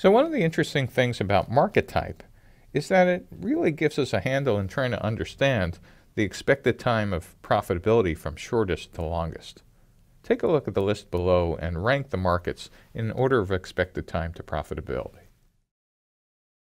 So one of the interesting things about market type is that it really gives us a handle in trying to understand the expected time of profitability from shortest to longest. Take a look at the list below and rank the markets in order of expected time to profitability.